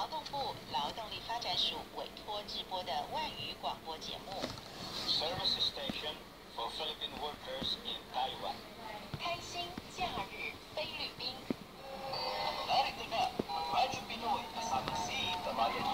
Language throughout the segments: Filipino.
劳动部劳动力发展署委托制播的外语广播节目。Service station for Philippine workers in Taiwan. 开心假日菲律宾。Narito na ang Radyo Pinoy kasama si Kabayan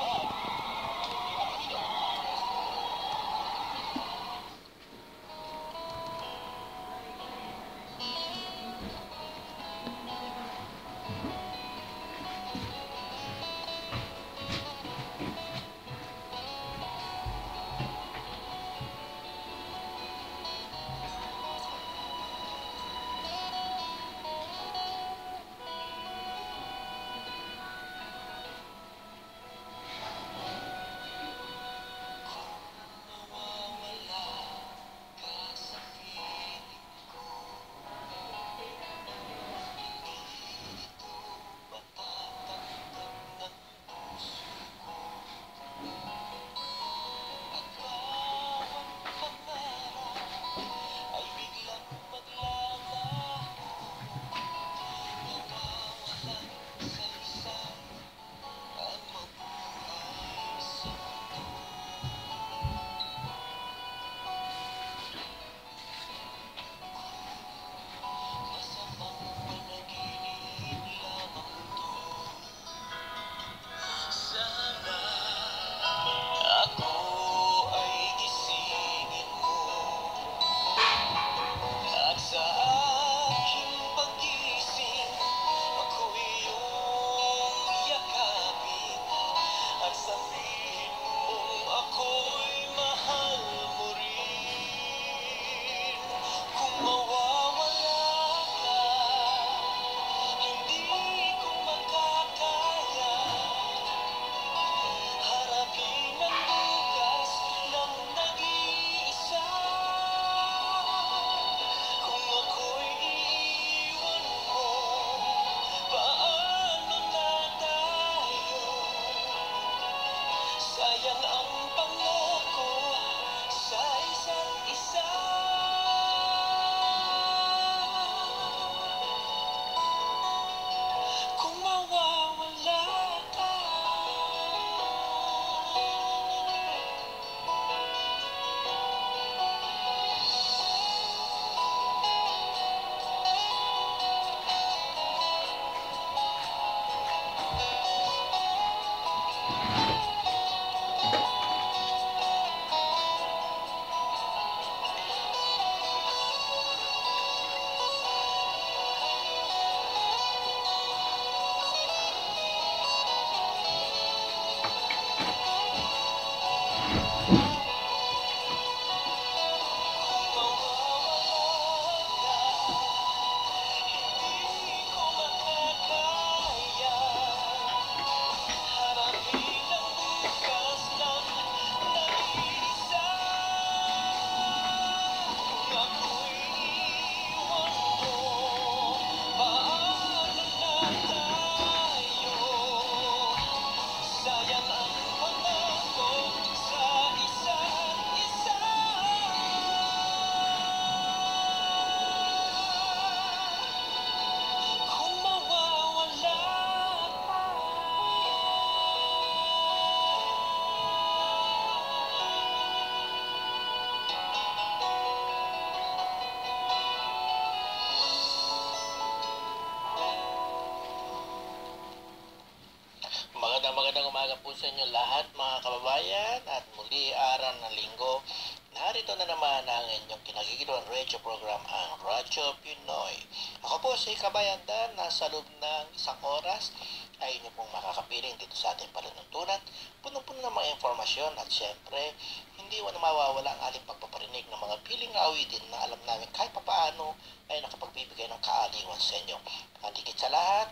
Nasa loob ng isang oras ay inyo pong makakapiling dito sa ating panuntunan. Puno-puno ng mga informasyon at syempre, hindi na mawawala ang ating pagpaparinig ng mga piling na awitin na alam namin kahit papaano ay nakapagbibigay ng kaaliwan sa inyo. At higit sa lahat,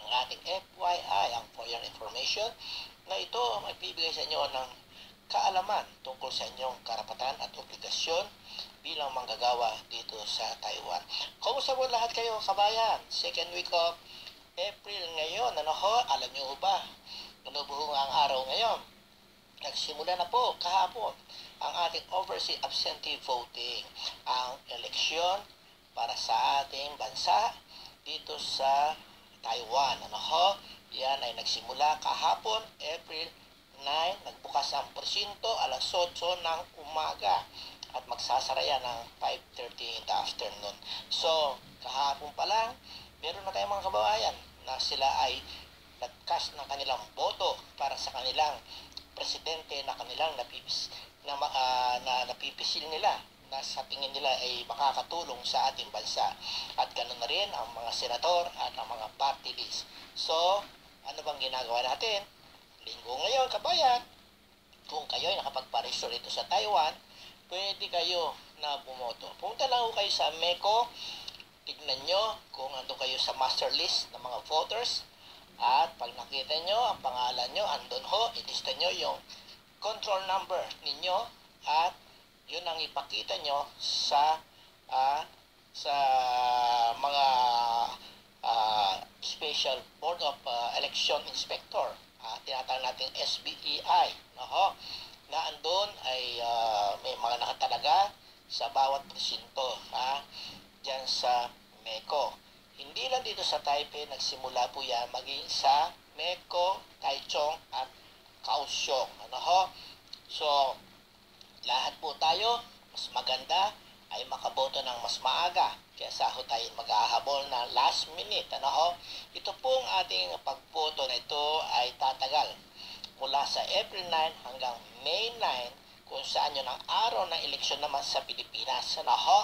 ang ating FYI, ang for your information, na ito magbibigay sa inyo ng kaalaman tungkol sa inyong karapatan at obligasyon bilang manggagawa dito sa Taiwan. Kumusta po lahat kayo, kabayan? Second week of April ngayon, ano ho? Alam niyo ba? Ano po ang araw ngayon? Nagsimula na po kahapon ang ating overseas absentee voting, ang eleksyon para sa ating bansa dito sa Taiwan. Ano ho? Yan ay nagsimula kahapon, April 9, nagbukas ang porsyento alas 8 ng umaga at magsasara yan ng 5.30 in the afternoon. So, kahapon pa lang, meron na tayong mga kababayan na sila ay nag-cast ng kanilang boto para sa kanilang presidente na kanilang napipis, na, uh, na napipisil nila na sa tingin nila ay makakatulong sa ating bansa. At ganoon na rin ang mga senador at ang mga party list. So, ano bang ginagawa natin? Linggo ngayon, kabayan, kung kayo ay nakapagparegister dito sa Taiwan, pwede kayo na bumoto. Punta lang ho kayo sa MECO, tignan nyo kung ando kayo sa master list ng mga voters, at pag nakita nyo ang pangalan nyo, andun ho, ilista nyo yung control number ninyo. At yun ang ipakita nyo sa uh, sa mga uh, Special Board of uh, Election Inspector. Uh, tinatawag natin SBEI no ho na andon ay uh, may mga nakatalaga sa bawat presinto ha diyan sa MECO hindi lang dito sa Taipei nagsimula po yan maging sa MECO, Taichung at Kaohsiung ano ho so lahat po tayo, mas maganda ay makaboto ng mas maaga kaysa ho tayo mag-ahabol na last minute. Ano ho? Ito pong ating pagboto na ito ay tatagal mula sa April 9 hanggang May 9 kung saan yun ang araw ng eleksyon naman sa Pilipinas. Ano ho?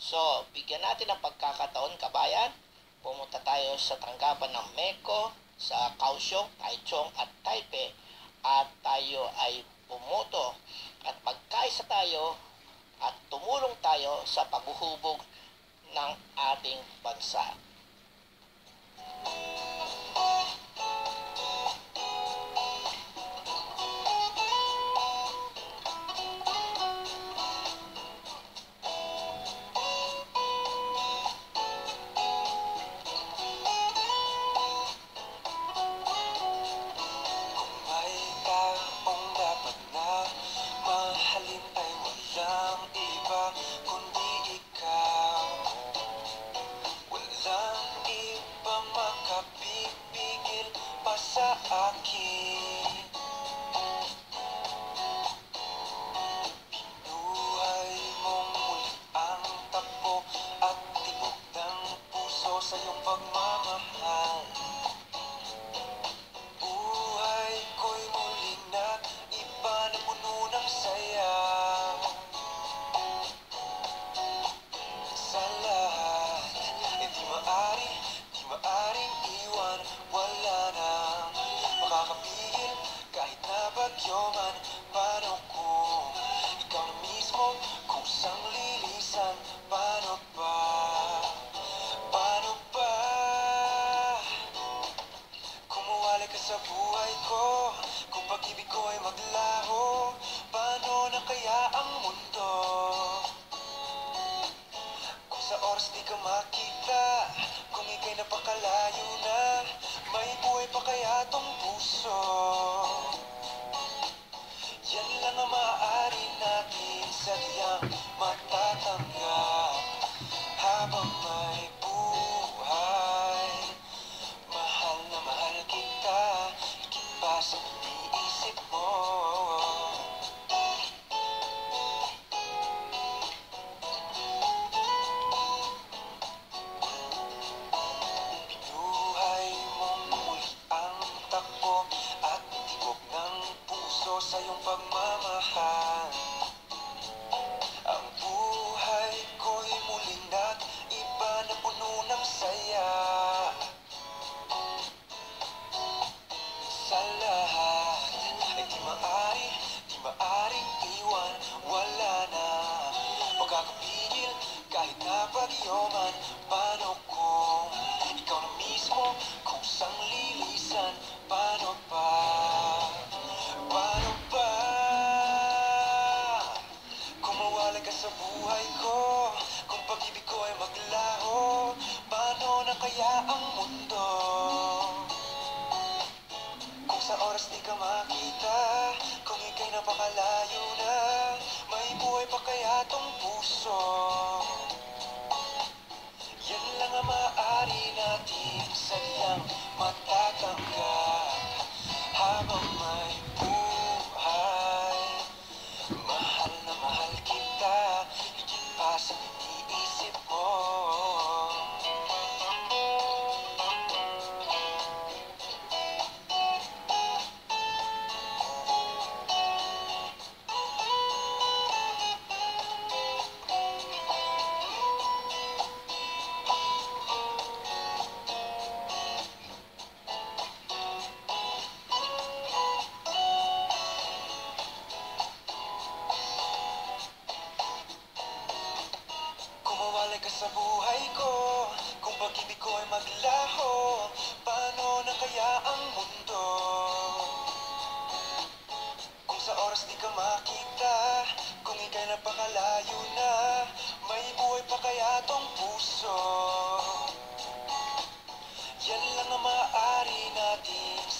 So, bigyan natin ng pagkakataon, kabayan. Pumunta tayo sa tanggapan ng MECO, sa Kaohsiung, Taichung at Taipei at tayo ay bumoto at magkaisa tayo at tumulong tayo sa paghuhubog ng ating bansa.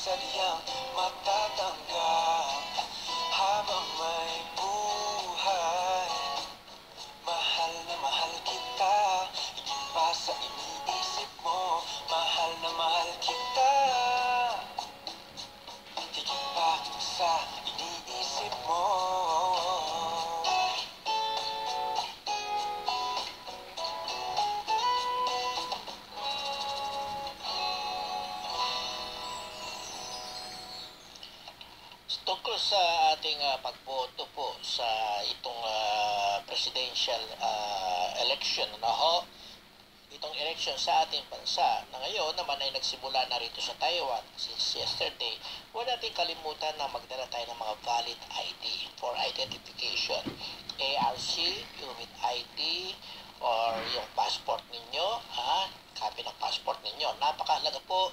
Natin sadyang matatanggap presidential ah, election, ano ho? Itong election sa ating bansa na ngayon naman ay nagsimula na rito sa Taiwan since yesterday, huwag natin kalimutan na magdala tayo ng mga valid ID for identification. ARC, unit ID, or yung passport ninyo, ha? Copy ng passport ninyo. Napakahalaga po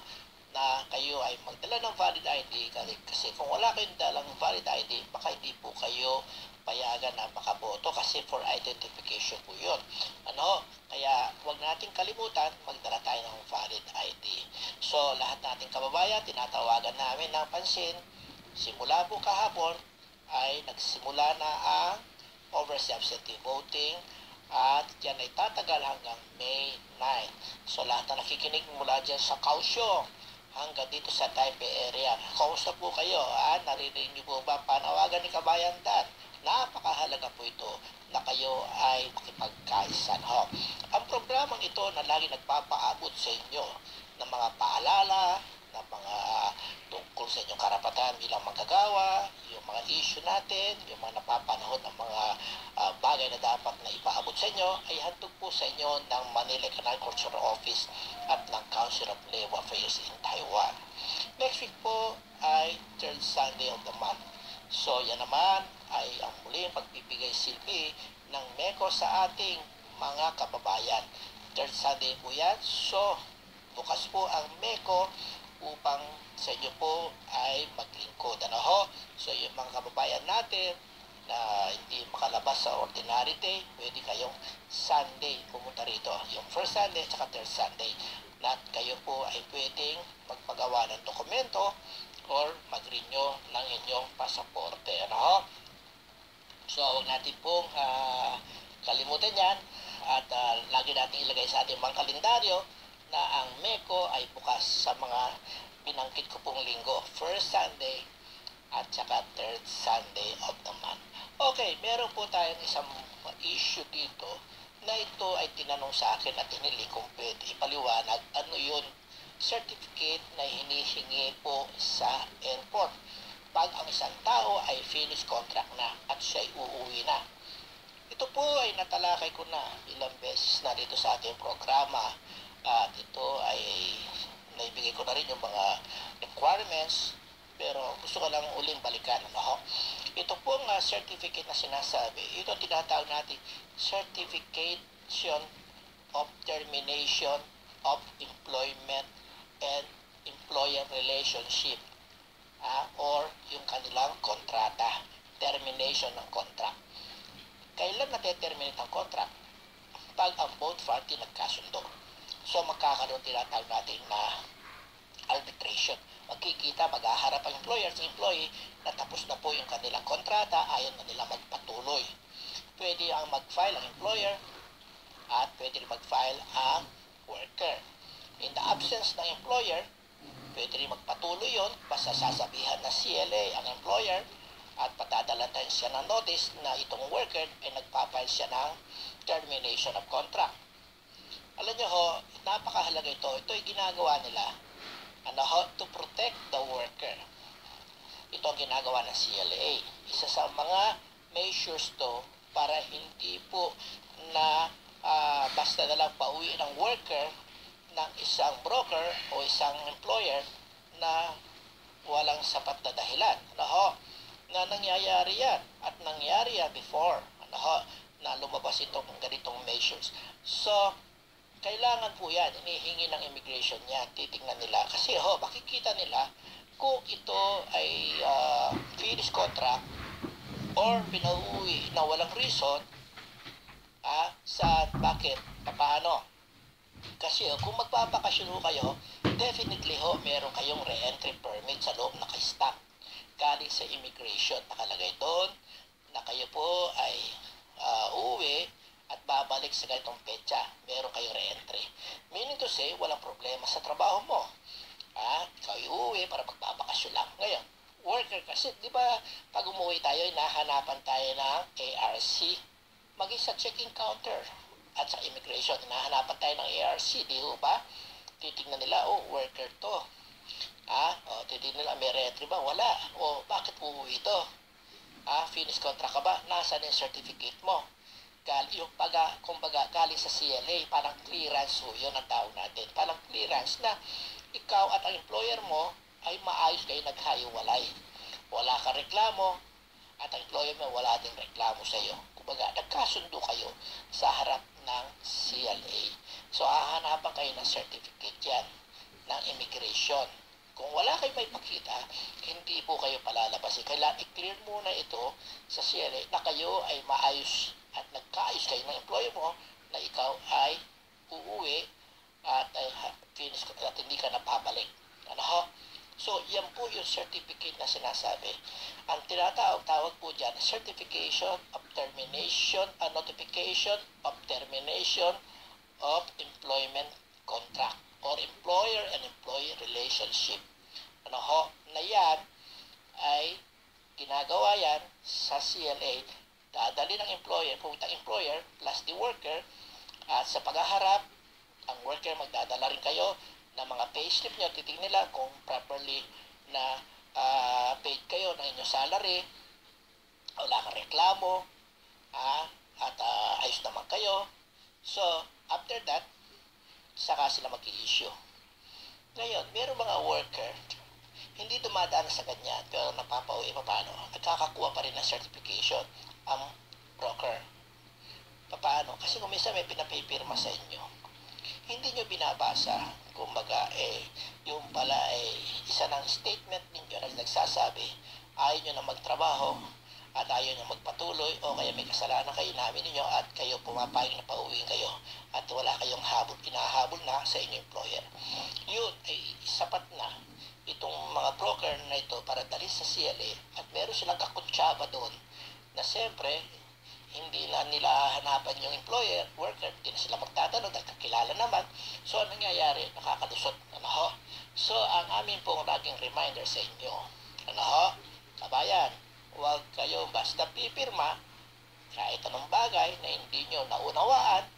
na kayo ay magdala ng valid ID kasi kung wala kayong dalang valid ID, baka hindi po kayo payagan na makaboto kasi for identification po yun. Ano? Kaya huwag nating kalimutan, magdala tayo ng valid ID. So, lahat nating kababayan, tinatawagan namin ng pansin, simula po kahapon ay nagsimula na ang overseas absentee voting at yan ay tatagal hanggang May 9. So lahat na nakikinig mula dyan sa Kaohsiung hanggang dito sa Taipei area. Kamusta po kayo? Ah, naririnig niyo po ba panawagan ni Kabayan Dan? Napakahalaga po ito na kayo ay makipagkaisan. Ho. Ang programang ito na lagi nagpapaabot sa inyo ng mga paalala, ng mga tungkol sa inyong karapatan bilang manggagawa, yung mga issue natin, yung mga napapanahon ng mga ah, bagay na dapat na ipaabot sa inyo, ay handog po sa inyo ng Manila Canal Cultural Office at ng Council of Labor Affairs in Taiwan. Next week po ay third Sunday of the month. So yan naman ay ang muling pagbibigay silbi ng MECO sa ating mga kababayan. Third Sunday po yan. So bukas po ang MECO upang sa inyo po ay maglingkod. Ano ho? So yung mga kababayan natin na hindi makalabas sa ordinary day, pwede kayong Sunday pumunta rito. Yung first Sunday at third Sunday. Na kayo po ay pwedeng magpagawa ng dokumento or mag-renew ng inyong pasaporte. Ano? So, huwag natin pong ah, kalimutan yan at ah, lagi natin ilagay sa ating mga kalendaryo na ang MECO ay bukas sa mga binangkit ko pong linggo. First Sunday at saka third Sunday of the month. Okay, meron po tayong isang issue dito na ito ay tinanong sa akin at hinili kong pwede ipaliwanag ano yun certificate na hinihingi po sa airport pag ang isang tao ay finish contract na at siya uuwi na. Ito po ay natalakay ko na ilang beses na dito sa ating programa at ito ay naibigay ko na rin yung mga requirements pero gusto ko lang uling balikan. Ano? Ito po ang certificate na sinasabi. Ito ang tinatawag natin certification of termination of employment and employer relationship ah, or yung kanilang kontrata, termination ng contract. Kailan na-terminate ang contract? Pag ang both party nagkasundo. So magkakaroon tinatawag natin na arbitration. Magkikita, maghaharap ang employer sa employee na tapos na po yung kanilang kontrata, ayaw na nila magpatuloy. Pwede ang mag-file ang employer at pwede mag-file ang worker. In the absence ng employer, pwede rin magpatuloy yon basta sasabihan na CLA ang employer at patadala tayo siya ng notice na itong worker ay nagpapile siya ng termination of contract. Alam nyo ho, napakahalaga ito. Ito ay ginagawa nila ano ho, to protect the worker. Ito ang ginagawa ng CLA. Isa sa mga measures to para hindi po na ah, basta na lang pauwi ng worker ng isang broker o isang employer na walang sapat na dahilan. Ano ho? Na nangyayari yan. At nangyari yan before. Ano ho? Na lumabas itong ganitong measures. So, kailangan po yan, inihingi ng immigration niya, titingnan nila. Kasi ho, makikita nila kung ito ay uh, finish contract or pinauwi na walang reason, ah, sa bakit, paano. Kasi ho, kung magpapakasyon ho kayo, definitely ho, meron kayong re-entry permit sa loob naka-stamp galing sa immigration. Nakalagay doon na kayo po ay uh, uuwi at babalik sa ganitong petsa, meron kayong re-entry. Meaning to say, walang problema sa trabaho mo. Ah, ikaw uuwi para magbabakasyon lang. Ngayon, worker kasi, di ba, pag umuwi tayo, nahanapan tayo ng ARC, maging sa checking counter at sa immigration, nahanapan tayo ng ARC, di ba? Titingnan nila, oh, worker to. Ah, oh, titingnan nila, may re-entry ba? Wala. Oh, bakit uuwi to? Ah, finish contract ka ba? Nasaan yung certificate mo? gal, yung paga, kumbaga, galing sa CLA, parang clearance ho, yun ang tawag natin. Parang clearance na ikaw at ang employer mo ay maayos kayo naghahiwalay. Wala ka reklamo at ang employer mo wala ding reklamo sa iyo. Kumbaga, nagkasundo kayo sa harap ng CLA. So, hahanapan kayo ng certificate yan ng immigration. Kung wala kayo may pakita, hindi po kayo palalabasin. Kailangan i-clear muna ito sa CLA na kayo ay maayos at nagkaayos kayo ng employer mo na ikaw ay uuwi at uh, finish at hindi ka napabalik. Ano ho? So, yan po yung certificate na sinasabi. Ang tinatawag-tawag po dyan, certification of termination, a notification of termination of employment contract or employer and employee relationship. Ano ho? Na yan ay ginagawa yan sa CLA dadali ng employer, pumunta employer plus the worker at sa paghaharap, ang worker magdadala rin kayo ng mga payslip nyo, titignan nila kung properly na uh, paid kayo ng inyong salary, wala kang reklamo, ah, at uh, ayos naman kayo. So, after that, saka sila mag-i-issue. Ngayon, meron mga worker, hindi dumadaan sa ganyan, pero napapauwi pa paano, nagkakakuha pa rin ng certification ang broker. Paano? Kasi kung minsan may pinapipirma sa inyo, hindi nyo binabasa. Kumbaga, eh, yung pala, eh, isa ng statement ninyo na nagsasabi, ayaw nyo na magtrabaho, at ayaw nyo magpatuloy, o kaya may kasalanan kayo namin ninyo, at kayo pumapayag na pauwiin kayo, at wala kayong habol, inahabol na sa inyong employer. Yun ay sapat na itong mga broker na ito para dali sa CLA, at meron silang kakuntsaba doon, na siyempre, hindi na nila hanapan yung employer, worker, hindi na sila magtatanong dahil kakilala naman. So, ang nangyayari, nakakalusot. Ano ho? So, ang amin pong laging reminder sa inyo, ano ho? Kabayan, huwag kayo basta pipirma kahit anong bagay na hindi nyo naunawaan,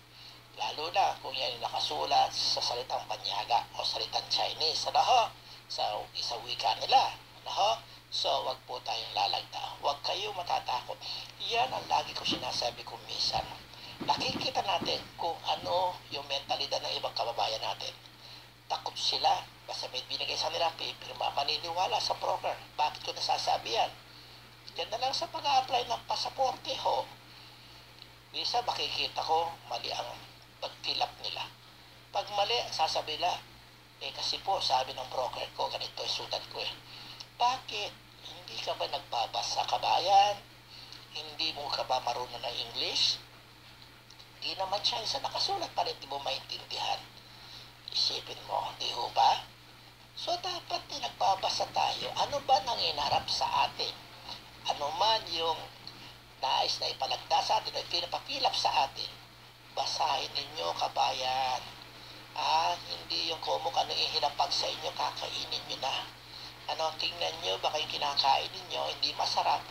lalo na kung yan nakasulat sa salitang panyaga o salitang Chinese. Ano ho? Sa isang wika nila. Ano ho? So, wag po tayong lalagda. Wag kayo matatakot. Yan ang lagi ko sinasabi kung minsan. Nakikita natin kung ano yung mentalidad ng ibang kababayan natin. Takot sila. Basta may binigay sa nila, pipirma, maniniwala sa broker. Bakit ko nasasabi yan? Yan na lang sa pag-apply ng pasaporte ho. Bisa makikita ko mali ang pagtilap nila. Pag mali, sasabi nila, eh kasi po sabi ng broker ko, ganito yung sudat ko eh. Bakit? Hindi ka ba nagbabasa kabayan? Hindi mo ka ba marunong ng English? Di naman siya isa nakasulat pa rin, di mo maintindihan. Isipin mo, di ho ba? So, dapat din nagbabasa tayo. Ano ba nang inarap sa atin? Ano man yung nais na ipalagda sa atin at pinapakilap sa atin, basahin ninyo, kabayan. Ah, hindi yung kung ano ihinapag sa inyo, kakainin nyo na ano, tingnan nyo, baka yung kinakain ninyo hindi masarap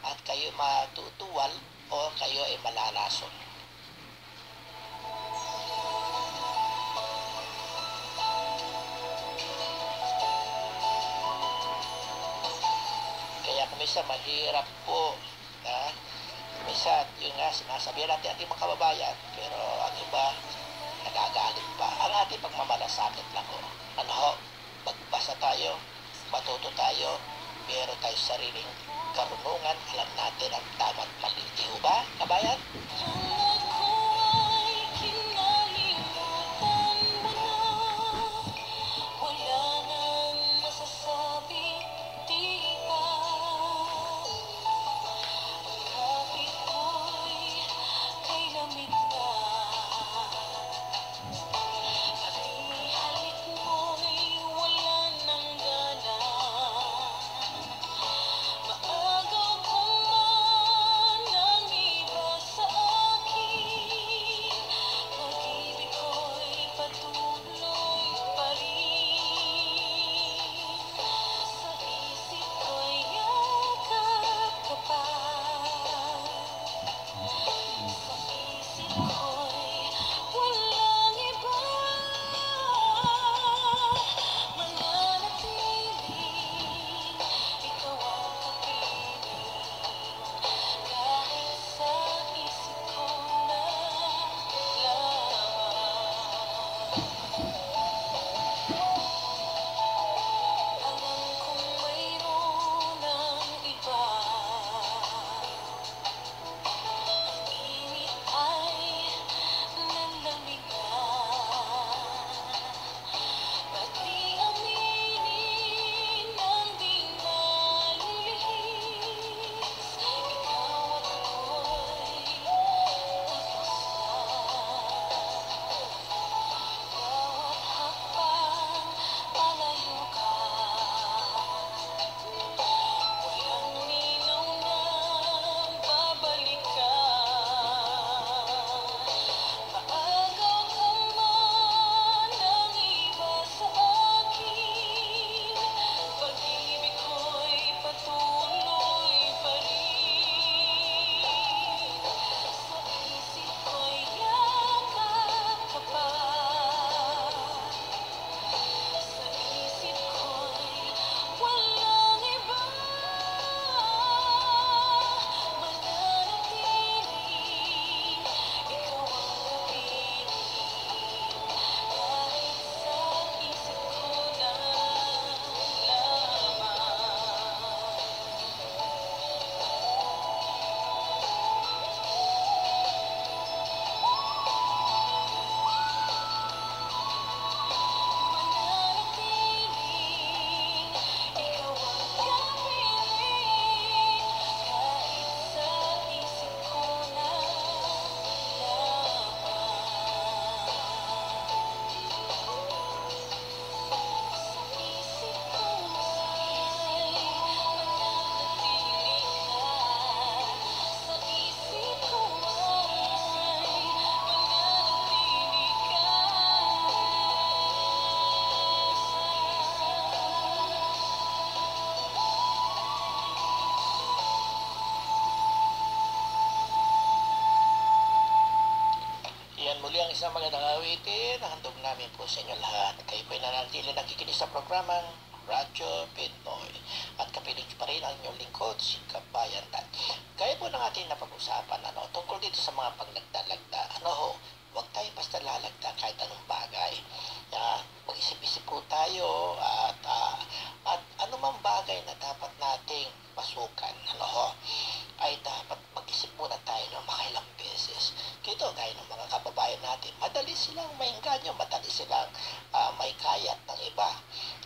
at kayo matutuwal o kayo ay malalason. Kaya kumisa mahirap po na kumisa yung nga sinasabihan natin ating mga kababayan pero ang iba nagagalit pa. Ang ating pagmamalasakit lang ho. Ano ho, magbasa tayo, matuto tayo, meron tayo sariling karunungan, alam natin ang tama at mali. Di ba, kabayan? Isang magandang awitin. Handog namin po sa inyo lahat. Kayo po'y nanatili nakikinig sa programang Radyo Pinoy. At kapilig pa rin ang inyong lingkod, si Kabayan Dad. Kaya po ng ating napag-usapan ano, tungkol dito sa mga pagnagdalagda. Ano ho, huwag tayo basta lalagda kahit anong bagay. Ya, mag-isip-isip po tayo at, ah, at anumang bagay na dapat nating pasukan. Ano ho, ay dapat mag-isip muna tayo ng makailang beses. Kito, gaya ng kababayan natin, madali silang maingganyo, madali silang ah, may kayat ng iba.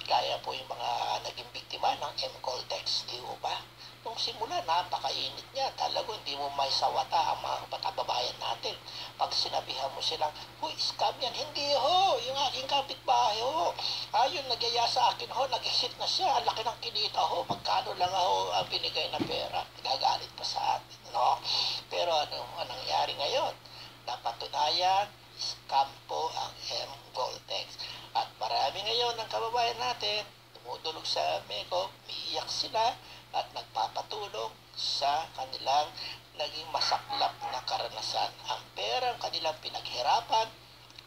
Gaya po yung mga naging biktima ng M-Coltex, di ho ba? Nung simula, napakainit niya. Talago, hindi mo may sawata ang mga kababayan natin. Pag sinabihan mo silang, Uy, scam yan. Hindi ho, yung aking kapitbahay ho. Ayun, nagyaya sa akin ho, nag-exit na siya. Ang laki ng kinita ho. Magkano lang ho ang binigay na pera. Gagalit pa sa atin, no? Pero ano, anong nangyari ngayon? Napatunayan, scam po ang M. Goldex. At marami ngayon ng kababayan natin, tumutulog sa Meko, umiiyak sila at nagpapatulong sa kanilang naging masaklap na karanasan. Ang perang kanilang pinaghirapan,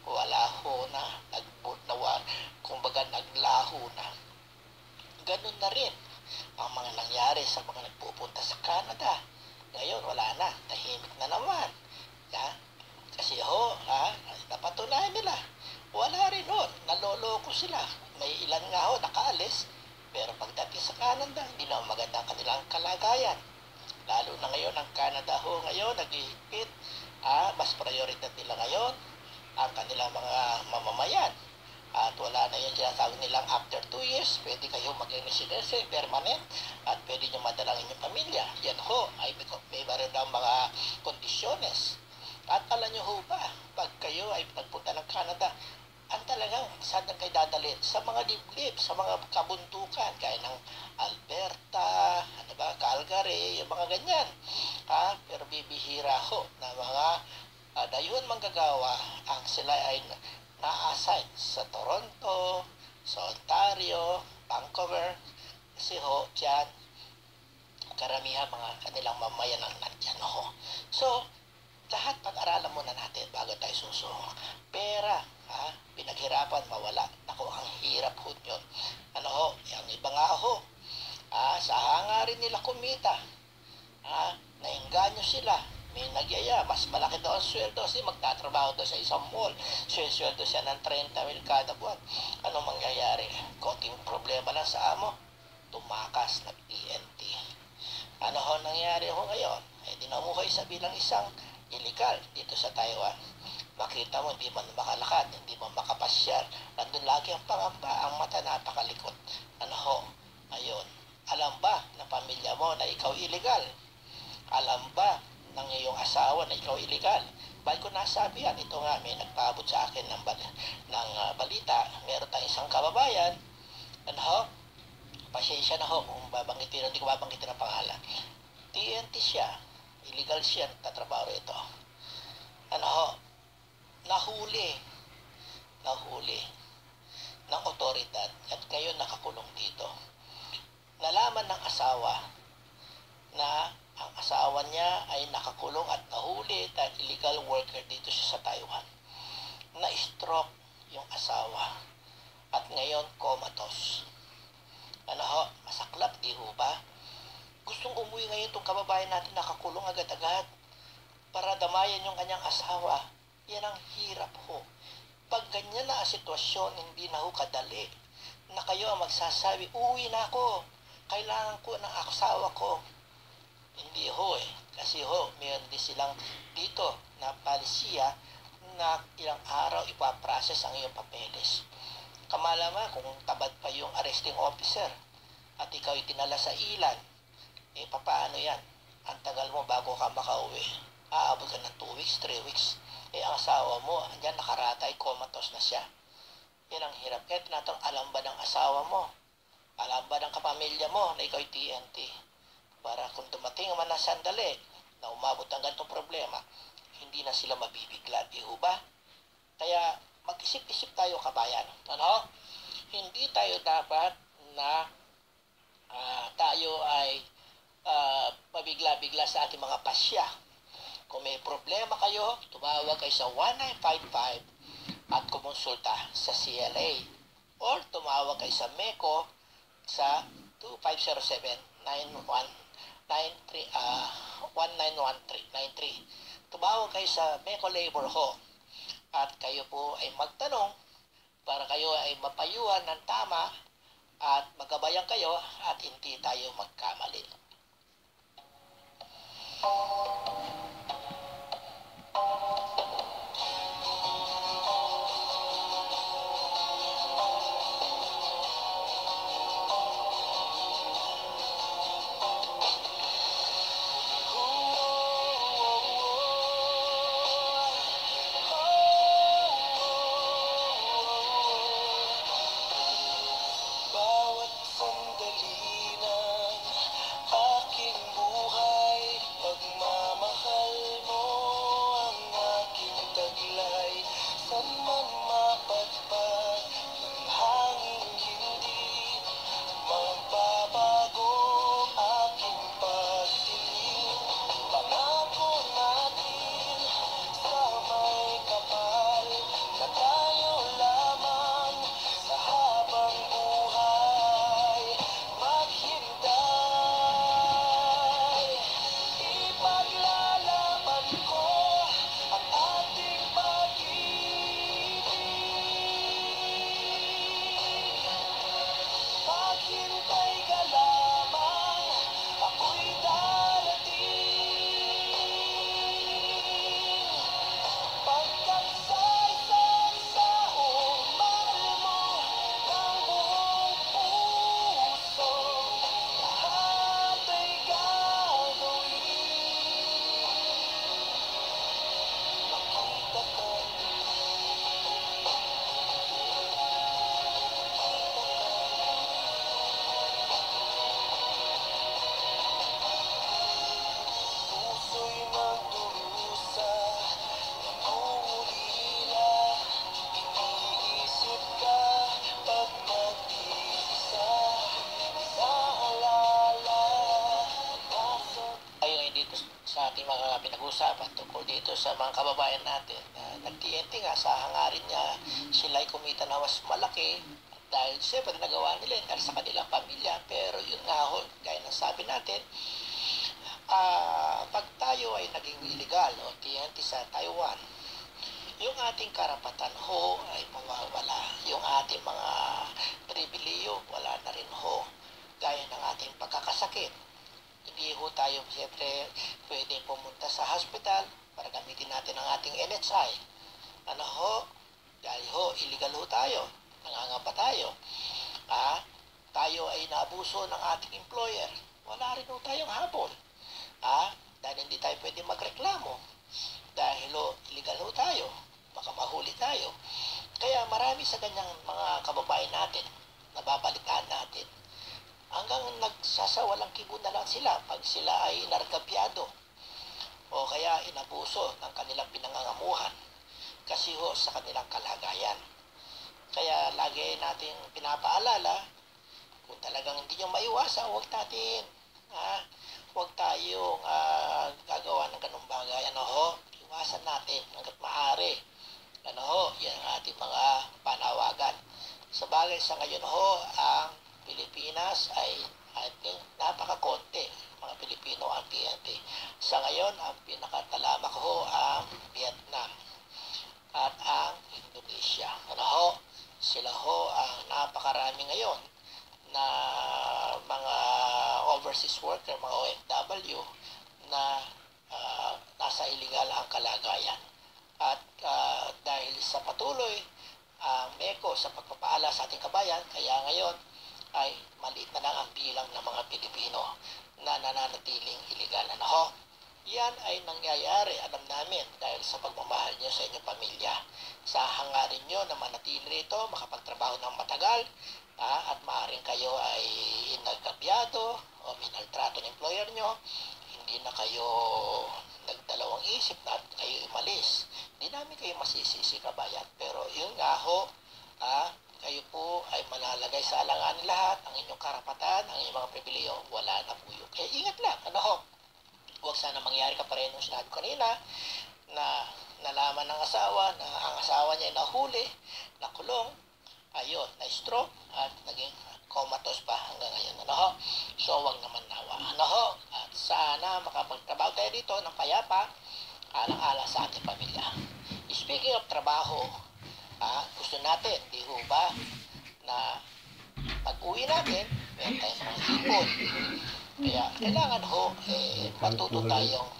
wala ho na, nagbutnawan, kumbaga naglaho na. Ganun na rin ang mga nangyari sa mga nagpupunta sa Canada. Ngayon, wala na. Tahimik na naman. Ya? Kasi ho, ha, napatunayan nila. Wala rin ho. Naloloko sila. May ilan nga ho nakaalis. Pero pagdating sa Canada, hindi na maganda ang kanilang kalagayan. Lalo na ngayon, ang Canada ho ngayon, nag-ihigpit. Ah, mas prioridad nila ngayon ang kanilang mga mamamayan. At wala na yung tinatawag nilang after 2 years, pwede kayo maging residence permanent at pwede nyo madalang inyong pamilya. Yan ho, ay may, may meron ng mga kondisyones. At alam nyo ho ba, pag kayo ay nagpunta ng Canada, ang talagang saan kayo dadalhin? Sa mga liblib, sa mga kabundukan, gaya ng Alberta, ano ba, Calgary, yung mga ganyan. Ha? Pero bibihira ho na mga uh, dayuhan manggagawa ang sila ay na-assign sa Toronto, sa Ontario, Vancouver, kasi ho, dyan, karamihan mga kanilang mamayan ang nandyan ho. So, lahat pag-aralan muna natin bago tayo susunod. Pera, ha? Pinaghirapan, mawala. Ako, ang hirap ho yun. Ano ho, yung iba nga ho, ah, sa hangarin nila kumita. Ha? Nainganyo sila. May nagyaya, mas malaki daw ang sweldo kasi magtatrabaho daw sa isang mall. Sweldo siya ng 30 mil kada buwan. Ano mangyayari? Konting problema lang sa amo. Tumakas, nag-ENT. Ano ho nangyari ho ngayon? Eh, dinamuhay sa bilang isang illegal dito sa Taiwan. Makita mo, hindi man makalakad, hindi man makapasyal. Nandun lagi ang pangamba, ang mata napakalikot. Ano ho? Ayun. Alam ba na pamilya mo na ikaw illegal? Alam ba ng iyong asawa na ikaw illegal? Bahay ko nasabi yan, ito nga may nagpaabot sa akin ng, bal ng uh, balita. Meron tayong isang kababayan, ano ho? Pasensya na ho kung babanggitin, hindi ko babanggitin ang pangalan. TNT siya, illegal siya, tatrabaho ito. Ano ho? Nahuli. Nahuli ng otoridad at ngayon nakakulong dito. Nalaman ng asawa na ang asawa niya ay nakakulong at nahuli dahil illegal worker dito siya sa Taiwan. Na-stroke yung asawa at ngayon comatose. Ano ho? Masaklap, di ba? Gustong umuwi ngayon itong kababayan natin nakakulong agad-agad para damayan yung kanyang asawa. Yan ang hirap ho. Pag ganyan na ang sitwasyon, hindi na ho kadali na kayo ang magsasabi, uwi na ako, kailangan ko ng asawa ko. Hindi ho eh. Kasi ho, meron din silang dito na palisiya na ilang araw ipaprocess ang iyong papeles. Kamalama kung tabad pa yung arresting officer at ikaw itinala sa ilan, eh papaano yan? Ang tagal mo bago ka makauwi. Aabot ka ng 2 weeks, 3 weeks. Eh ang asawa mo, andyan nakaratay, comatose na siya. Yan ang hirap. Kaya tinatang alam ba ng asawa mo? Alam ba ng kapamilya mo na ikaw TNT? Para kung dumating man na sandali na umabot ang ganitong problema, hindi na sila mabibigla. Di ba? Kaya mag-isip-isip tayo kabayan. Ano? Hindi tayo dapat na uh, tayo ay uh, mabigla-bigla sa ating mga pasya. Kung may problema kayo, tumawag kayo sa 1955 at kumonsulta sa CLA or tumawag kayo sa MECO sa 2507-9193 ah 191393 tumawag kayo sa MECO Labor Home at kayo po ay magtanong para kayo ay mapayuhan ng tama at magabayan kayo at hindi tayo magkamali. Thank you. Ating mga pinag-uusapan tungkol dito sa mga kababayan natin na nag-TNT nga sa hangarin niya. Sila ay kumita na mas malaki. Dahil siyempre nagawa nila dahil sa kanilang pamilya. Pero yun nga ho, gaya ng sabi natin ah pag tayo ay naging illegal o TNT sa Taiwan yung ating karapatan ho ay mawawala. Yung ating mga pribiliyo wala na rin ho. Gaya ng ating pagkakasakit hindi ho tayo siyempre pwedeng pumunta sa hospital para gamitin natin ang ating NHI. Ano ho? Dahil ho, illegal ho tayo. Nangangapa tayo. Ah, tayo ay naabuso ng ating employer. Wala rin ho tayong habol. Ah, dahil hindi tayo pwede magreklamo. Dahil ho, illegal ho tayo. Baka mahuli tayo. Kaya marami sa ganyang mga kababayan natin, nababalitaan natin, hanggang nagsasawalang kibo na lang sila pag sila ay narkapyado o kaya inabuso ng kanilang pinangangamuhan kasi ho sa kanilang kalagayan. Kaya lagi natin pinapaalala kung talagang hindi nyo maiwasan, huwag natin ha, huwag tayong ah, gagawa ng ganung bagay. Ano ho, iwasan natin hanggat maaari. Ano ho, yan ang ating mga panawagan. Sa bagay sa ngayon ho, ang Pilipinas ay ating napakakonti mga Pilipino ang PNP. Sa ngayon, ang pinakatalamak ho ang Vietnam at ang Indonesia. Ano ho, sila ho ang napakarami ngayon na mga overseas worker, mga OFW na ah, nasa illegal ang kalagayan. At ah, dahil sa patuloy ang MECO sa pagpapaala sa ating kabayan, kaya ngayon ay maliit na lang ang bilang ng mga Pilipino na nananatiling illegal. Ano ho? Yan ay nangyayari, alam namin, dahil sa pagmamahal niyo sa inyong pamilya. Sa hangarin niyo na manatili rito, makapagtrabaho ng matagal, ah, at maaaring kayo ay nagkapyado o minaltrato ng employer nyo, hindi na kayo nagdalawang isip na kayo umalis. Hindi namin kayo masisisi kabayan. Pero yun nga ho, ah, kayo po ay malalagay sa alanganin lahat, ang inyong karapatan, ang inyong mga pribiliyo, wala na po yun. Kaya ingat lang, ano ho? huwag sana mangyari ka pa rin nung sinabi kanina na nalaman ng asawa na ang asawa niya ay nahuli, nakulong, ayun, na-stroke at naging comatose pa hanggang ngayon. Ano ho? So, wag naman nawa. Ano ho? At sana makapagtrabaho tayo dito ng payapa, alang-ala sa ating pamilya. Speaking of trabaho, ah, gusto natin, di ho ba, na pag-uwi natin, meron tayong mga ipon. Kaya kailangan ho, eh, matuto tayong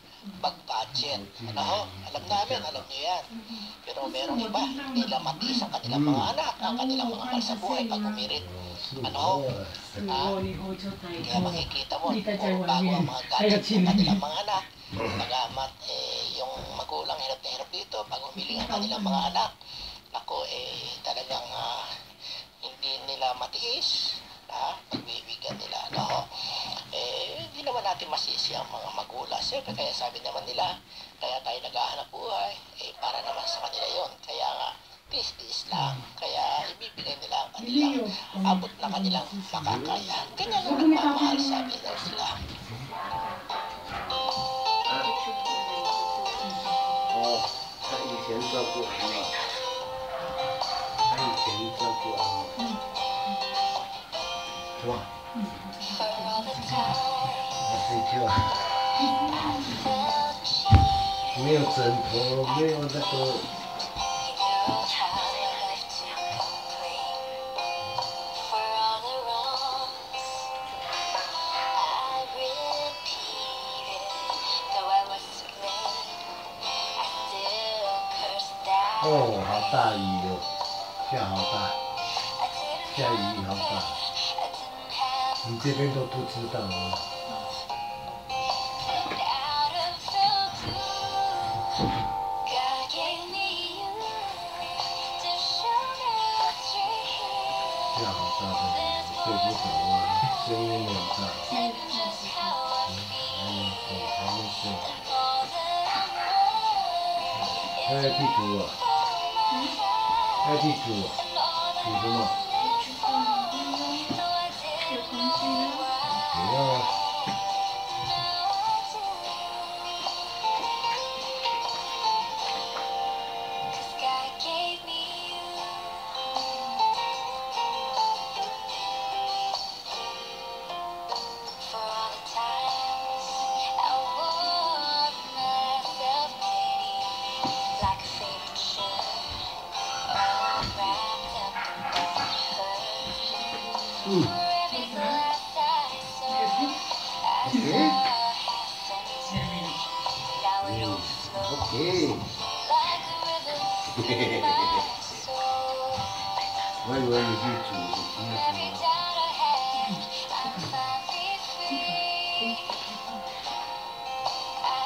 mag-budget. Ano ho? Alam namin, alam niyo yan. Pero merong iba, nila matiis ang kanilang mga anak, ang kanilang mga mahal sa buhay pag umirit. Ano ho? Ah, kaya makikita mo, kung bago ang mga gadget ng kanilang mga anak, Bagamat eh, yung magulang hirap na hirap dito, pag umiling ang kanilang mga anak, ako eh talagang uh, hindi nila matiis na pagbibigyan nila. No? Eh, hindi naman natin masisi ang mga magulang. Siyempre, kaya sabi naman nila, kaya tayo naghahanap buhay, eh para naman sa kanila yon Kaya nga, tiis-tiis lang. Kaya ibibigay nila ang kanilang abot na kanilang makakaya. Kanya lang nagmamahal, sabi daw sila. Oh, sa isyan sa buhay 没有枕头，没有那个，哦，好大雨哦，下好大，下雨好大，你这边都不知道哦。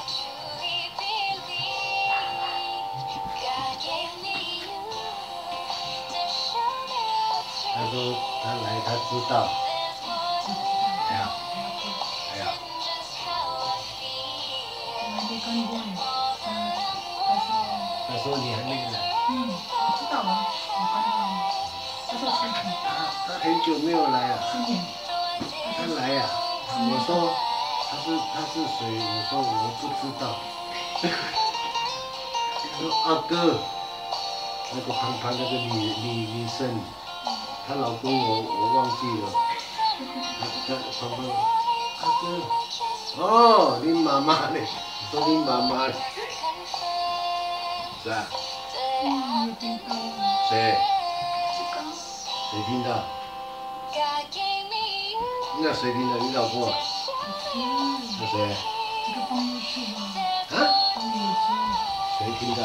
truly believe God gave me you to show me the 他 truth. 说他来，他知道， 说你还没来，嗯，我知道啊，我刚刚，他说身体他他很久没有来了，今年。他来呀、我说他是他是谁？我说我不知道。他说阿哥，那个旁旁那个女女女生，她老公我我忘记了，她她旁旁阿哥，哦，你妈妈嘞？我说你妈妈嘞？是啊，谁？谁听到？你要谁听到？你要过？是谁？啊？谁听到？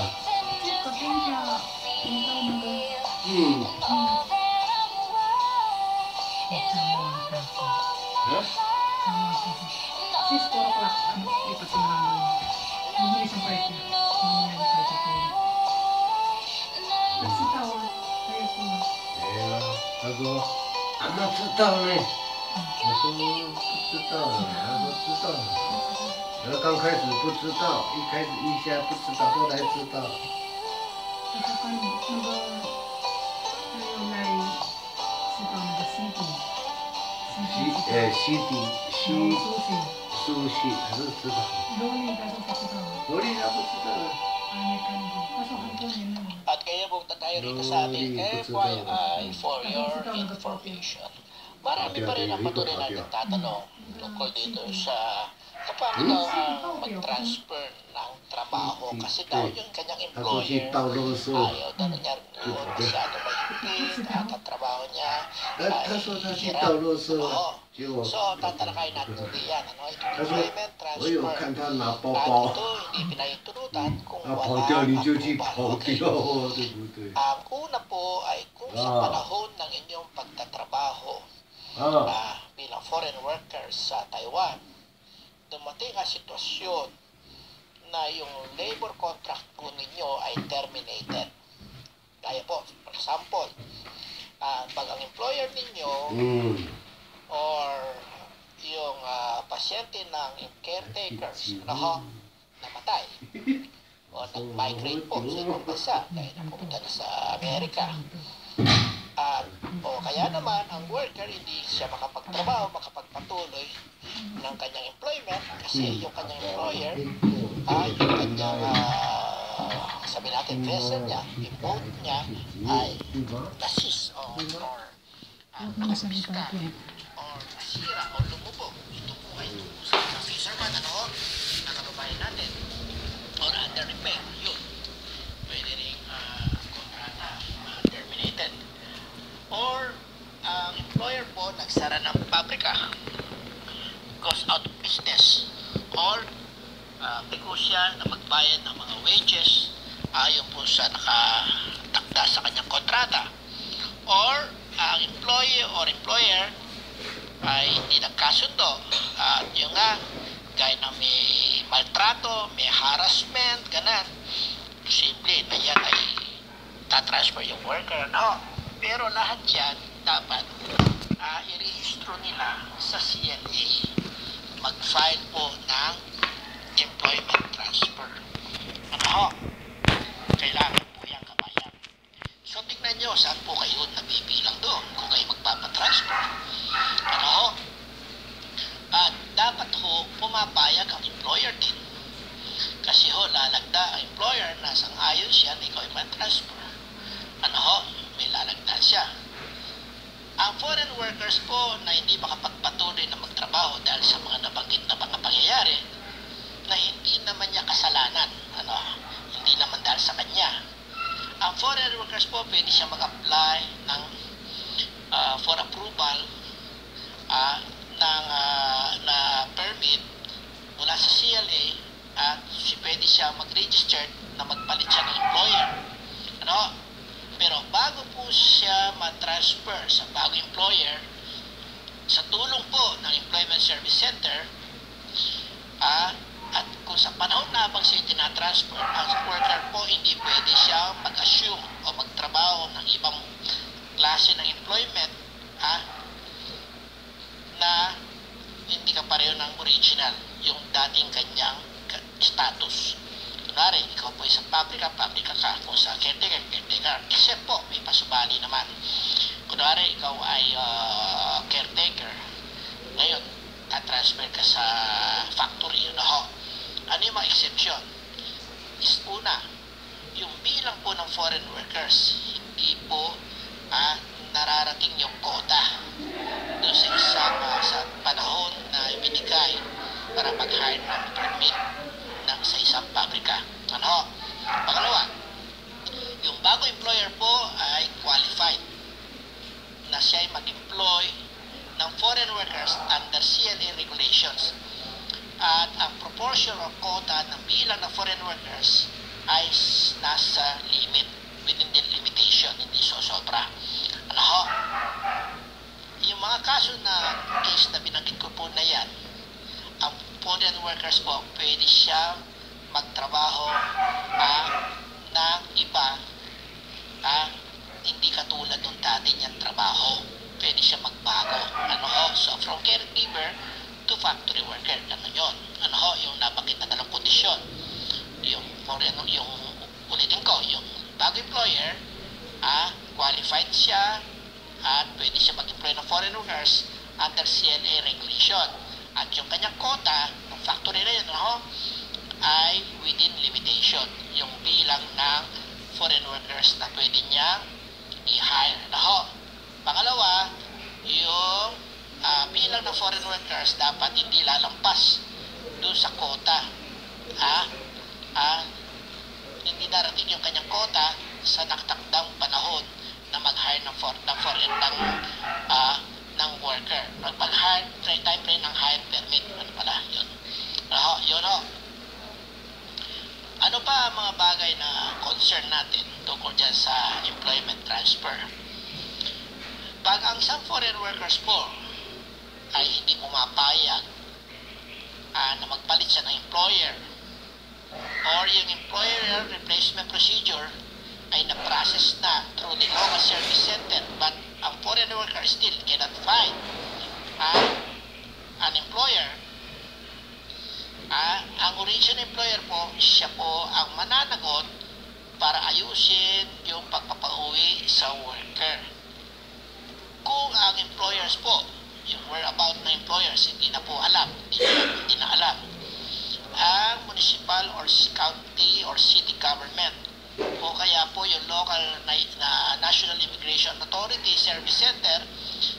嗯。知道呢。我说不知道了，他说知道了。然后刚开始不知道，一开始一下不知道，后来知道。他说跟那个，还有来知道那个 CD，CD 西呃西底然西后苏醒。西熟悉，还是知道。罗琳大家都知道，罗丽他不知道啊。还没看过，他说很多年了。At kaya punta tayo rito sa ating FYI for your information. Marami pa rin ang patuloy natin tatanong tungkol dito sa kapag daw mag-transfer ng trabaho kasi daw yung kanyang employer ayaw daw niya doon masyado mahigpit hmm. at ang trabaho niya ay hirap. Oo. So, tatalakayin natin hindi yan. Ano? Employment transfer. At ito, hindi pinahintulutan kung wala ang approval. Ang una po ay kung sa panahon ng inyong pagtatrabaho 啊，ah, bilang foreign workers sa Taiwan, dumating ang sitwasyon na yung labor contract po ninyo ay terminated. Gaya po, for example, ah, pag ang employer ninyo 嗯，or yung ah, pasyente ng caretakers, ano ho, namatay o nag-migrate po sa ibang bansa dahil napunta na sa Amerika. At, o kaya naman, ang worker hindi siya makapagtrabaho, makapagpatuloy ng kanyang employment kasi yung kanyang employer ay yung kanyang, ah, sabi natin, vessel niya, yung boat niya ay nasis o or ah, nakapiska ito. or nasira o lumubog. Ito po ay sa mga fisherman, ano ho, na kababayan natin. Or under repair, yun. Pwede rin ah, kontrata ah, terminated. Or ang employer po nagsara ng pabrika goes out of business. Or uh, siya na magbayad ng mga wages ayon po sa nakatakda sa kanyang kontrata. Or ang employee or employer ay hindi nagkasundo at yung nga gaya na may maltrato, may harassment, ganan posible na ay tatransfer yung worker no? Pero lahat yan dapat uh, i-registro nila sa CLA mag-file po ng employment transfer ano ho? kailangan po yan kabayan So tignan nyo saan po kayo nabibilang doon kung kayo magpapatransfer. Ano ho? At dapat ho pumapayag ang employer din. Kasi ho lalagda ang employer na sang-ayon siya na ikaw ay matransfer. Ano ho? May lalagda siya. Ang foreign workers po na hindi makapagpatuloy na magtrabaho dahil sa mga nabanggit na mga pangyayari na hindi naman niya kasalanan. Ano? Hindi naman dahil sa kanya ang foreign workers po pwede siya mag-apply ng ah, for approval ah, ng ah, na permit mula sa CLA at si pwede siya mag-register na magpalit siya ng employer. Ano? Pero bago po siya ma-transfer sa bagong employer, sa tulong po ng Employment Service Center, ah, at kung sa panahon na habang siya tinatransfer, ang worker po hindi pwede siya mag-assume o magtrabaho ng ibang klase ng employment ah, na hindi ka pareho ng original, yung dating kanyang ka- status. Kunwari, ikaw po isang pabrika, pabrika ka. Kung sa caretaker, caretaker. Except po, may pasubali naman. Kunwari, ikaw ay ah, caretaker. Ngayon, tatransfer ka sa factory, ano ho? Ano yung mga exception? Is una, yung bilang po ng foreign workers, hindi po ah, nararating yung quota doon sa isang ah, sa panahon na ibinigay para mag-hire ng permit ng sa isang pabrika. Ano? Pangalawa, yung bago employer po ay qualified na siya ay mag-employ ng foreign workers under CLA regulations at ang proportion or quota ng bilang ng foreign workers ay nasa limit within the limitation hindi sosobra ano ho yung mga kaso na case na binanggit ko po na yan foreign workers po pwede siya magtrabaho ah, ng iba ah, hindi katulad ng dati niyang trabaho. Pwede siya magbago. Ano ho? So from caregiver to factory worker ano yon ano ho? Yung nabanggit na dalang kondisyon. Yung foreign yung ulitin ko yung bago employer ah, qualified siya at pwede siya mag-employ ng foreign workers under CLA regulation at yung kanyang quota ng factory na yun, no, ay within limitation. Yung bilang ng foreign workers na pwede niyang i-hire. No, Pangalawa, yung ah, bilang ng foreign workers dapat hindi lalampas doon sa quota. Ha? Ah, hindi darating yung kanyang quota sa naktakdang panahon na mag-hire ng, for, ng foreign ng, ah, ng worker. Mag-hire, try time frame ng hire permit. Ano pala? Yun. Ano, yun ho. Ano pa ang mga bagay na concern natin tungkol dyan sa employment transfer? Pag ang isang foreign workers po ay hindi pumapayag ah, na magpalit siya ng employer or yung employer replacement procedure ay na-process na through the local service center but ang foreign worker still cannot find ah, an employer. Ah, ang original employer po siya po ang mananagot para ayusin yung pagpapauwi sa worker. Kung ang employers po yung whereabout na employers hindi na po alam hindi na, hindi na alam ang municipal or county or city government o kaya po yung local na, na National Immigration Authority Service Center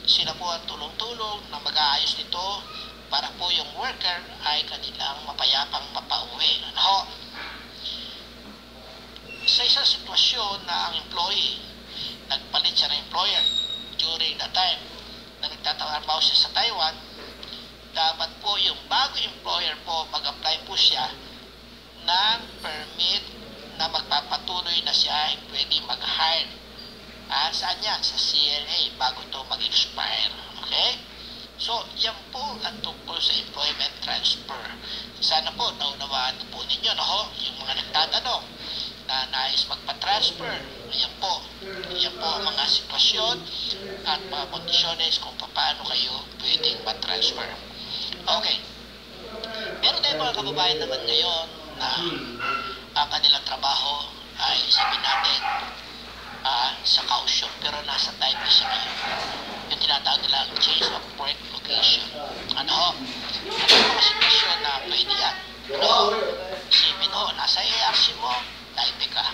sila po ang tulong-tulong na mag-aayos nito para po yung worker ay kanilang mapayapang mapauwi. Ano ho? Sa isang sitwasyon na ang employee nagpalit siya ng employer during the time na nagtatrabaho siya sa Taiwan, dapat po yung bago employer po mag-apply po siya ng permit na magpapatuloy na siya ay pwede mag-hire. Ah, saan yan? Sa CNA bago to mag-expire. Okay? So, yan po ang tungkol sa employment transfer. Sana po naunawaan po ninyo, no? Yung mga nagtatanong na nais magpa-transfer. Ayan po. Ayan po ang mga sitwasyon at mga kondisyones kung paano kayo pwedeng ma-transfer. Okay. Meron tayong mga kababayan naman ngayon na ang kanilang trabaho ay sabi natin ah, sa kausyon pero nasa Taipei siya ngayon. Yung tinatawag nila change of work location. Ano ho? Ano mga sitwasyon na pwede yan? Ano? Isipin ho, nasa ARC mo, Taipei ka.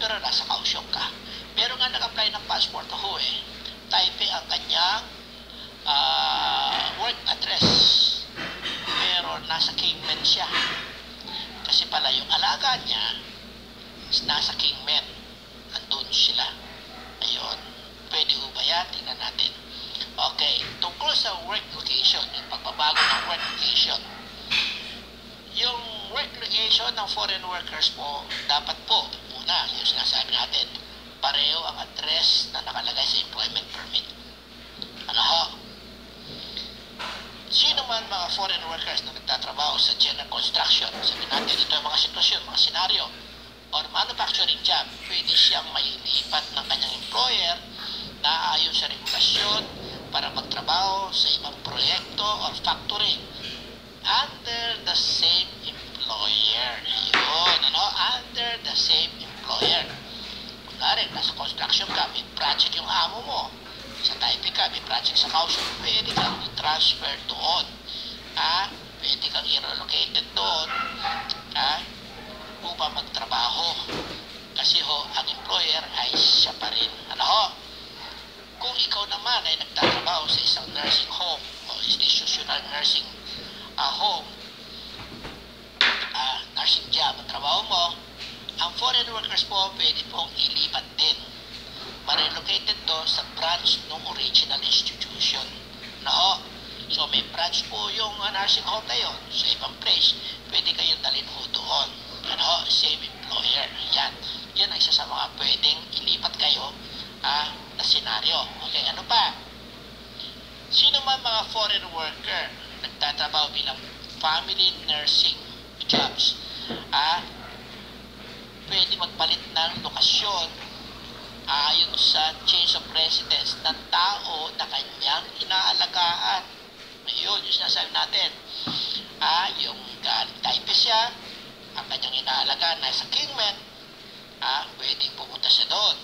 Pero nasa kausyon ka. Pero nga nag-apply ng passport ho eh. Taipei ang kanyang ah, work address. Pero nasa Kingman siya. Kasi pala yung alaga niya is nasa Kingman. Andun sila. Ayun. Pwede ho ba yan? Tingnan natin. Okay. Tungkol sa work location, yung pagbabago ng work location. Yung work location ng foreign workers po, dapat po, una, yung sinasabi natin, pareho ang address na nakalagay sa employment permit. Ano ho? Sino man mga foreign workers na nagtatrabaho sa general construction, sabi natin ito mga sitwasyon, mga senaryo, or manufacturing job, pwede siyang mailipat ng kanyang employer na ayon sa regulasyon para magtrabaho sa ibang proyekto or factory under the same employer. Yun, ano? Under the same employer. Kunwari, nasa construction ka, may project yung amo mo. Sa Taipei ka, may project sa Kaohsiung, pwede kang i-transfer doon. Ah, pwede kang i-relocated doon. Ah, upang magtrabaho. Kasi ho, ang employer ay siya pa rin. Ano ho? Kung ikaw naman ay nagtatrabaho sa isang nursing home o institutional nursing ah, home, ah, nursing job ang trabaho mo, ang foreign workers po pwede pong ilipat din. Ma-relocated to sa branch ng original institution. No? So may branch po yung uh, nursing home na yun sa ibang place. Pwede kayong dalhin po doon. Ano? Same employer. Yan. Yan ang isa sa mga pwedeng ilipat kayo ah, na senaryo. Okay, ano pa? Sino man mga foreign worker nagtatrabaho bilang family nursing jobs, ah, pwede magpalit ng lokasyon ayon sa change of residence ng tao na kanyang inaalagaan. Ayun, yung sinasabi natin. Ah, yung galing Taipei siya, ang kanyang inaalagaan nasa Kingman, ah, pwedeng pumunta siya doon.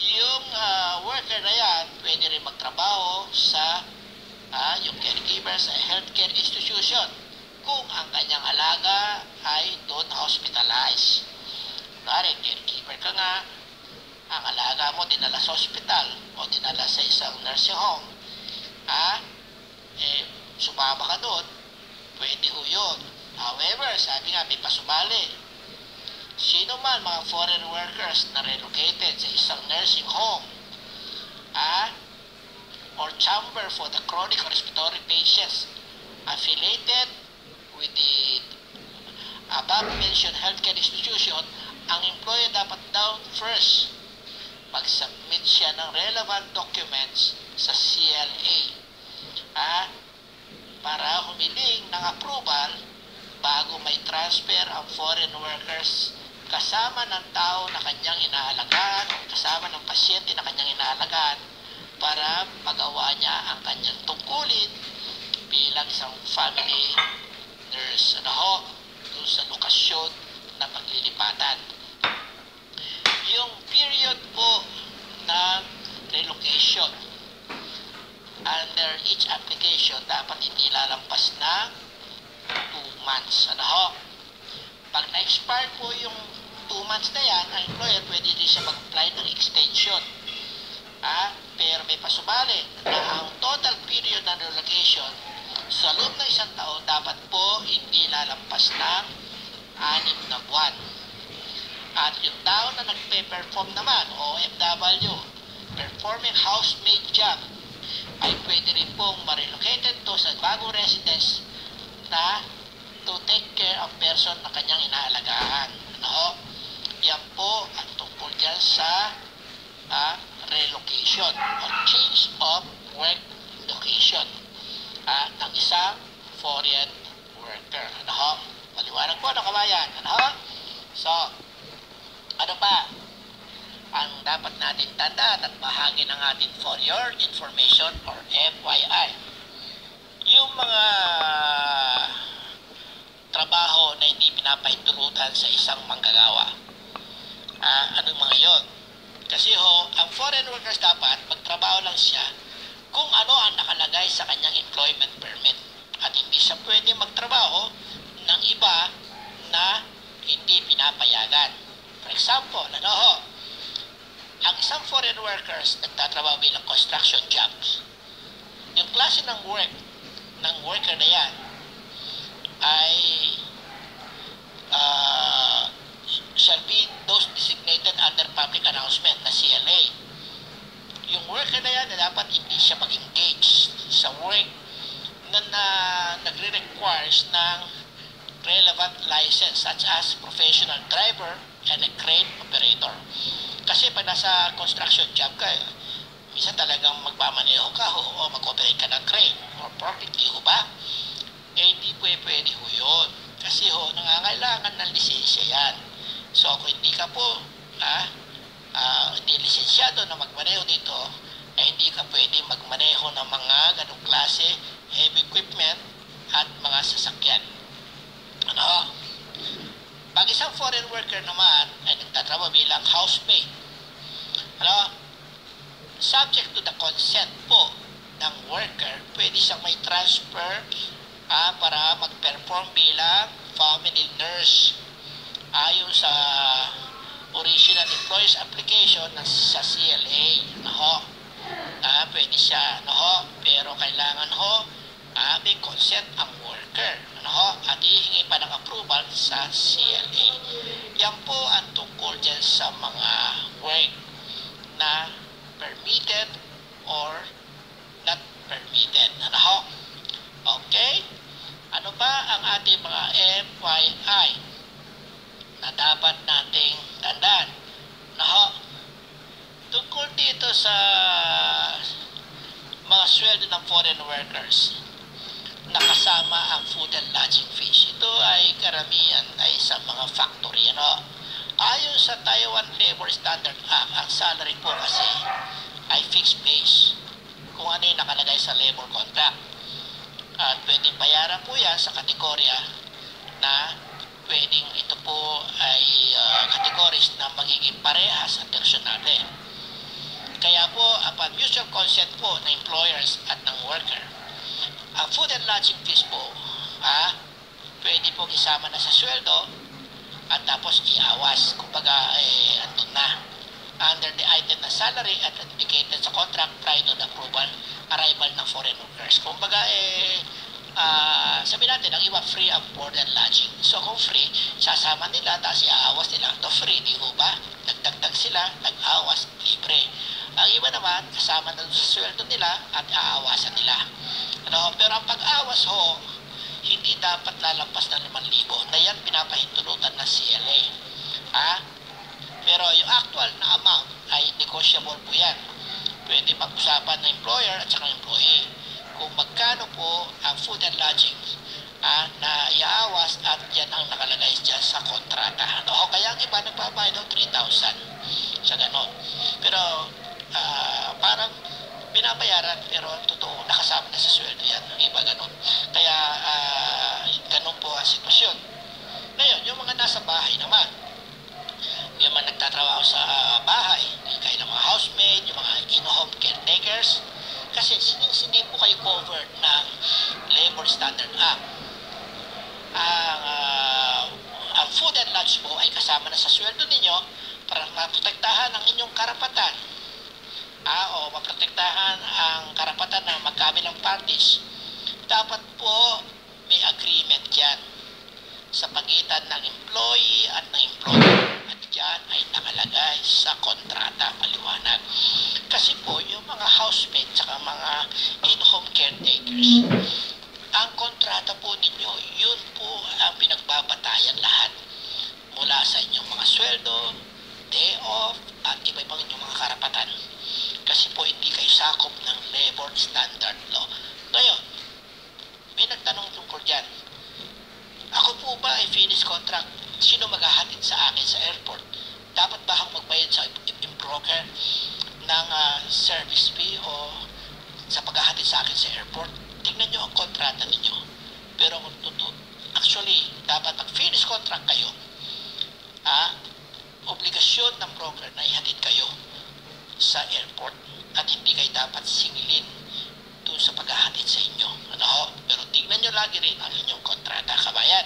Yung ah, worker na yan, pwede rin magtrabaho sa ah, yung caregiver sa healthcare institution kung ang kanyang alaga ay doon hospitalized. Kunwari, caregiver ka nga, ang alaga mo dinala sa hospital o dinala sa isang nursing home, ah, eh, sumama ka doon, pwede ho yun. However, sabi nga, may pasumali. Sino man mga foreign workers na relocated sa isang nursing home, ah, or chamber for the chronic respiratory patients affiliated with the above-mentioned healthcare institution, ang employer dapat daw first mag-submit siya ng relevant documents sa CLA ah, para humiling ng approval bago may transfer ang foreign workers kasama ng tao na kanyang inaalagaan, kasama ng pasyente na kanyang inaalagaan para magawa niya ang kanyang tungkulin bilang isang family nurse. Ano ho, doon sa lokasyon na paglilipatan. Yung period po ng relocation under each application dapat hindi lalampas ng 2 months. Ano ho? Pag na-expire po yung 2 months na yan, ang employer pwede din siya mag-apply ng extension. Ah, pero may pasubali na ang total period ng relocation sa loob ng isang taon dapat po hindi lalampas ng anim na buwan. At yung tao na nagpe-perform naman, OFW, performing housemaid job, ay pwede rin pong ma-relocated to sa bagong residence na to take care of person na kanyang inaalagaan. Ano? Yan po ang tungkol dyan sa ah, relocation or change of work location ah, ng isang foreign worker. Ano ho? Maliwanag po, ano kabayan? Ano? So, ano pa ang dapat natin tandaan at bahagi ng atin for your information or FYI? Yung mga trabaho na hindi pinapahintulutan sa isang manggagawa. Ah, anong mga yon? Kasi ho, ang foreign workers dapat magtrabaho lang siya kung ano ang nakalagay sa kanyang employment permit. At hindi siya pwede magtrabaho ng iba na hindi pinapayagan. For example, ano ho, ang isang foreign workers nagtatrabaho bilang construction jobs. Yung klase ng work ng worker na yan ay uh, shall be those designated under public announcement na CLA. Yung worker na yan, na dapat hindi siya mag-engage sa work na, na nagre-requires ng relevant license such as professional driver and a crane operator. Kasi pag nasa construction job ka, minsan talagang magmamaneho ka o, o mag-operate ka ng crane or forklift ho ba? Eh, hindi po eh, pwede ho yun. Kasi ho, nangangailangan ng lisensya yan. So, kung hindi ka po, ah, ah, hindi lisensyado na magmaneho dito, ay hindi ka pwede magmaneho ng mga ganong klase heavy equipment at mga sasakyan. Ano? Pag isang foreign worker naman ay nagtatrabaho bilang housemaid, ano? Subject to the consent po ng worker, pwede siyang may transfer ah, para mag-perform bilang family nurse ayon sa original employees application ng sa CLA. Ano? Ah, pwede siya, ano ho? Pero kailangan ho, ah, may consent ang worker. Ano ho? At ihingi pa ng approval sa CLA. Yan po ang tungkol dyan sa mga work na permitted or not permitted. Ano ho? Okay? Ano ba ang ating mga FYI na dapat nating tandaan? Ano ho? Tungkol dito sa mga sweldo ng foreign workers nakasama ang food and lodging fees. Ito ay karamihan ay sa mga factory. Ano? Ayon sa Taiwan Labor Standard Act, ang salary po kasi ay fixed base kung ano yung nakalagay sa labor contract. At pwedeng bayaran po yan sa kategorya na pwedeng ito po ay uh, categories na magiging parehas at personale. Kaya po, upon mutual consent po ng employers at ng worker, ang food and lodging fees po, ah, pwede po isama na sa sweldo at tapos iawas. Kumbaga, eh, andun na under the item na salary at indicated sa contract prior to the approval arrival ng foreign workers. Kumbaga, eh, ah sabi natin, ang iba free ang board and lodging. So kung free, sasama nila, tapos iaawas nila to free, di ho ba? Nagdagdag sila, nag-awas, libre. Ang iba naman, kasama na sa sweldo nila at aawasan nila. Ano, pero ang pag-awas ho, hindi dapat lalampas na 5,000 na yan pinapahintulutan ng CLA. Ha? Pero yung actual na amount ay negotiable po yan. Pwede pag-usapan ng employer at saka employee kung magkano po ang food and lodging ah, na iaawas at yan ang nakalagay dyan sa kontrata. O kaya ang iba nagbabayad ng 3,000 sa ganon. Pero ah, parang binabayaran pero totoo nakasama na sa sweldo yan. Ang iba ganon. Kaya ah, ganon po ang sitwasyon. Ngayon, yung mga nasa bahay naman, yung mga nagtatrabaho sa bahay, kaya ng mga housemaid, yung mga in-home caretakers, kasi hindi po kayo covered ng Labor Standard Act, ang, ah, ang food and lodge po ay kasama na sa sweldo ninyo para maprotektahan ang inyong karapatan ah, o maprotektahan ang karapatan ng magkabilang parties. Dapat po may agreement yan sa pagitan ng employee at ng employer. At yan ay nakalagay sa kontrata maliwanag. Kasi po, yung mga housemaid at mga in-home caretakers, ang kontrata po ninyo, yun po ang pinagbabatayan lahat. Mula sa inyong mga sweldo, day off, at iba-ibang inyong mga karapatan. Kasi po hindi kayo sakop ng labor standard law. Ngayon, may nagtanong tungkol dyan. Ako po ba ay finish contract? Sino maghahatid sa akin sa airport? Dapat ba akong magbayad sa broker ng ah, service fee o sa paghahatid sa akin sa airport? Tingnan nyo ang kontrata ninyo. Pero kung totoo, actually, dapat pag finish contract kayo, ah, obligasyon ng broker na ihatid kayo sa airport at hindi kayo dapat singilin doon sa paghahatid sa inyo. Ano? Pero tingnan nyo lagi rin ang inyong kontrata, kabayan.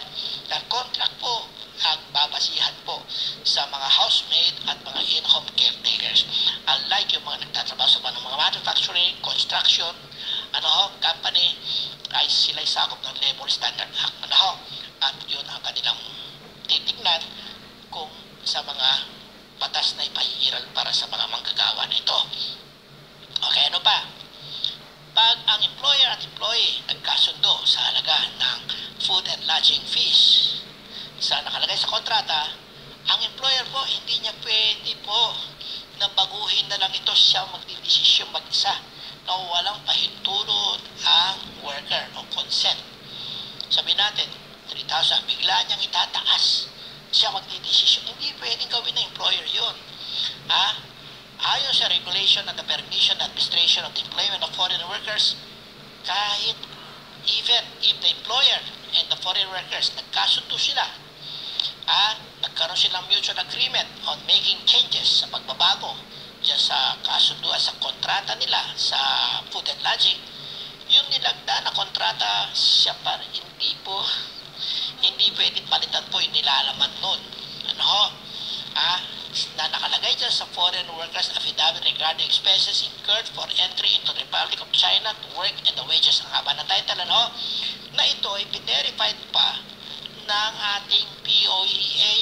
Ang contract po ang babasihan po sa mga housemaid at mga in-home caretakers. Unlike yung mga nagtatrabaho sa mga mga manufacturing, construction, ano ho, company, ay sila'y sakop ng Labor Standard Act. Ano? At yun ang kanilang titignan kung sa mga batas na ipahihiral para sa mga manggagawa nito. Okay, ano pa? Pag ang employer at employee nagkasundo sa halaga ng food and lodging fees sa nakalagay sa kontrata, ang employer po hindi niya pwede po na baguhin na lang ito siya magdidesisyon mag-isa na walang pahintulot ang worker o consent. Sabi natin, 3,000, bigla niyang itataas. Siya magdidesisyon. Pwedeng gawin ng employer yun. Ha? Ayon sa regulation and the permission and administration of the employment of foreign workers, kahit even if the employer and the foreign workers nagkasundo sila, ah, nagkaroon silang mutual agreement on making changes sa pagbabago dyan sa kasunduan sa kontrata nila sa food and lodging, yung nilagda na kontrata, siya pa hindi po, hindi pwedeng palitan po yung nilalaman nun. Ano ho? Ah, na nakalagay dyan sa foreign workers affidavit regarding expenses incurred for entry into Republic of China to work and the wages. Ang haba ng title, ano? Na ito ay pinerified pa ng ating POEA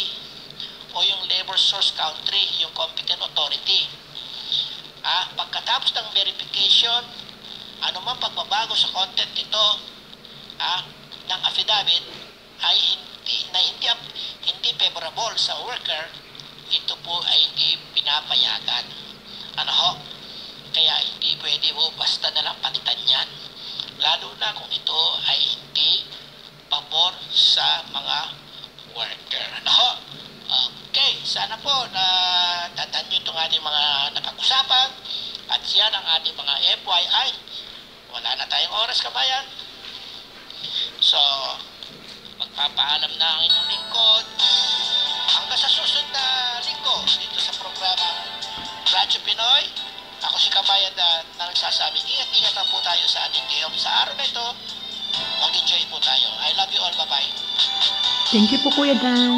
o yung labor source country, yung competent authority. Ah, pagkatapos ng verification, anumang pagbabago sa content nito ah, ng affidavit ay hindi na hindi hindi favorable sa worker, ito po ay hindi pinapayagan. Ano ho? Kaya hindi pwede mo basta na lang palitan yan. Lalo na kung ito ay hindi pabor sa mga worker. Ano ho? Okay, sana po na tatan nyo itong ating mga napag-usapan at yan ang ating mga FYI. Wala na tayong oras kabayan. So, magpapaalam na ang inyong lingkod. Hanggang sa susunod na linggo dito sa programang Radyo Pinoy, ako si Kabayan na, na nagsasabi, ingat-ingat lang po tayo sa ating gayom sa araw na ito. Mag-enjoy po tayo. I love you all. Bye-bye. Thank you po, Kuya Dan.